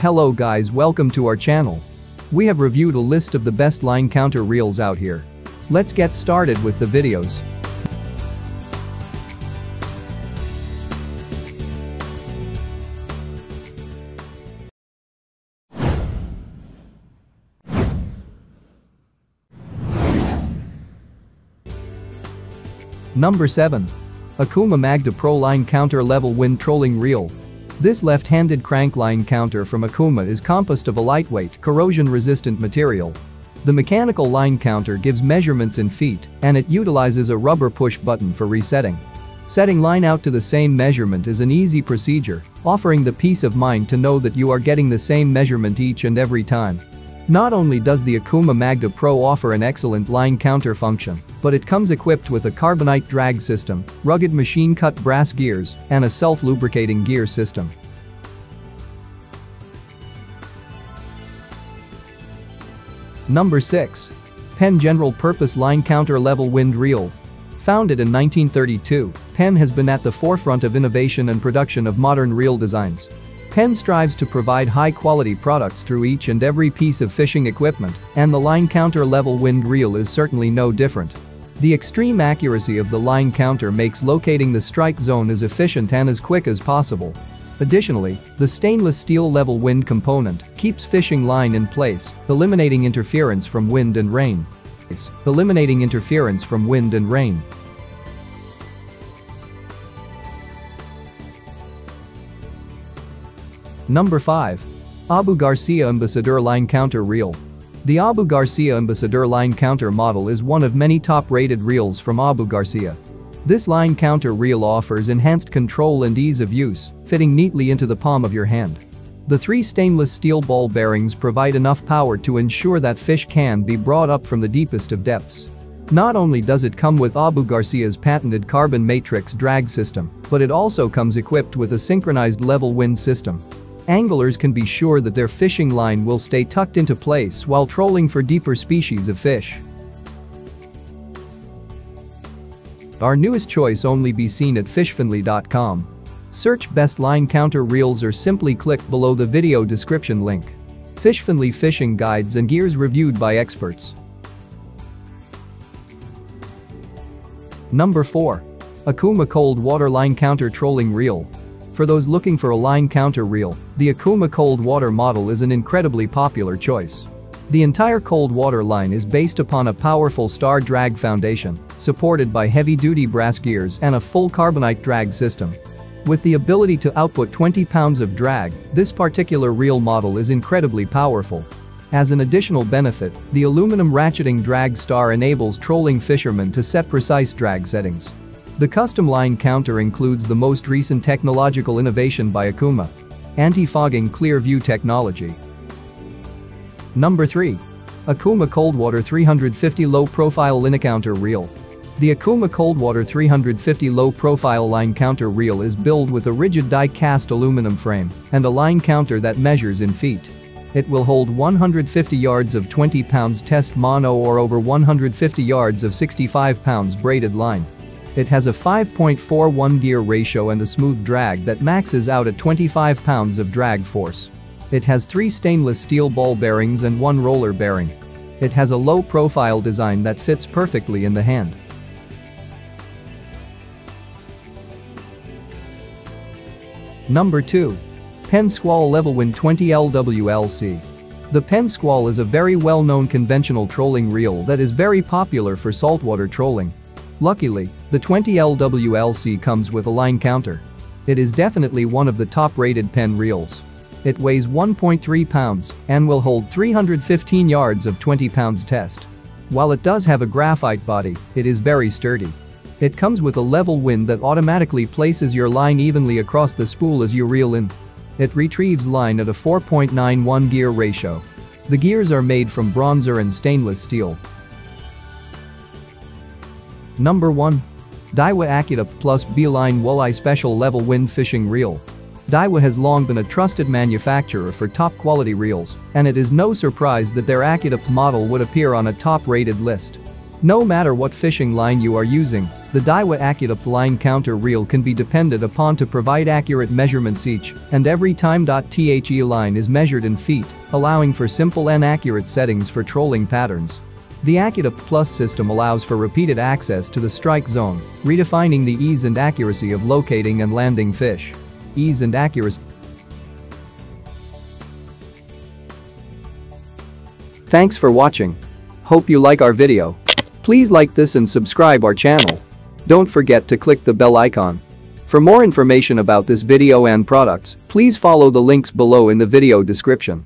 Hello guys welcome to our channel. We have reviewed a list of the best line counter reels out here. Let's get started with the videos. Number 7. Okuma Magda Pro Line Counter Level Wind Trolling Reel. This left-handed crank line counter from Okuma is composed of a lightweight, corrosion-resistant material. The mechanical line counter gives measurements in feet, and it utilizes a rubber push button for resetting. Setting line out to the same measurement is an easy procedure, offering the peace of mind to know that you are getting the same measurement each and every time. Not only does the Okuma Magda Pro offer an excellent line counter function, but it comes equipped with a carbonite drag system, rugged machine-cut brass gears, and a self-lubricating gear system. Number 6. Penn General Purpose Line Counter Level Wind Reel. Founded in 1932, Penn has been at the forefront of innovation and production of modern reel designs. Penn strives to provide high-quality products through each and every piece of fishing equipment, and the line counter level wind reel is certainly no different. The extreme accuracy of the line counter makes locating the strike zone as efficient and as quick as possible. Additionally, the stainless steel level wind component keeps fishing line in place, eliminating interference from wind and rain. Eliminating interference from wind and rain. Number 5. Abu Garcia Ambassadeur Line Counter Reel. The Abu Garcia Ambassadeur line counter model is one of many top-rated reels from Abu Garcia. This line counter reel offers enhanced control and ease of use, fitting neatly into the palm of your hand. The three stainless steel ball bearings provide enough power to ensure that fish can be brought up from the deepest of depths. Not only does it come with Abu Garcia's patented carbon matrix drag system, but it also comes equipped with a synchronized level wind system, Anglers can be sure that their fishing line will stay tucked into place while trolling for deeper species of fish. Our newest choice only be seen at fishfindly.com. Search best line counter reels or simply click below the video description link. FishFindly fishing guides and gears reviewed by experts. Number 4. Okuma Cold Water Line Counter Trolling Reel. For those looking for a line counter reel, the Okuma cold water model is an incredibly popular choice. The entire cold water line is based upon a powerful star drag foundation, supported by heavy-duty brass gears and a full carbonite drag system. With the ability to output 20 pounds of drag, this particular reel model is incredibly powerful. As an additional benefit, the aluminum ratcheting drag star enables trolling fishermen to set precise drag settings. The custom line counter includes the most recent technological innovation by Okuma. Anti-fogging clear view technology. Number 3. Okuma Coldwater 350 Low Profile Line Counter Reel. The Okuma Coldwater 350 Low Profile Line Counter Reel is built with a rigid die-cast aluminum frame and a line counter that measures in feet. It will hold 150 yards of 20 pounds test mono or over 150 yards of 65 pounds braided line. It has a 5.41 gear ratio and a smooth drag that maxes out at 25 pounds of drag force. It has three stainless steel ball bearings and one roller bearing. It has a low profile design that fits perfectly in the hand. Number 2. Penn Squall Levelwind 20 LWLC. The Penn Squall is a very well-known conventional trolling reel that is very popular for saltwater trolling. Luckily, the 20LWLC comes with a line counter. It is definitely one of the top-rated Penn reels. It weighs 1.3 pounds and will hold 315 yards of 20 pounds test. While it does have a graphite body, it is very sturdy. It comes with a level wind that automatically places your line evenly across the spool as you reel in. It retrieves line at a 4.91 gear ratio. The gears are made from bronzer and stainless steel, Number 1. Daiwa AccuDepth Plus B-Line Walleye Special Level Wind Fishing Reel. Daiwa has long been a trusted manufacturer for top-quality reels, and it is no surprise that their AccuDepth model would appear on a top-rated list. No matter what fishing line you are using, the Daiwa AccuDepth line counter reel can be depended upon to provide accurate measurements each and every time. The line is measured in feet, allowing for simple and accurate settings for trolling patterns. The AccuDepth Plus system allows for repeated access to the strike zone, redefining the ease and accuracy of locating and landing fish. Ease and accuracy Thanks for watching. Hope you like our video. Please like this and subscribe our channel. Don't forget to click the bell icon. For more information about this video and products, please follow the links below in the video description.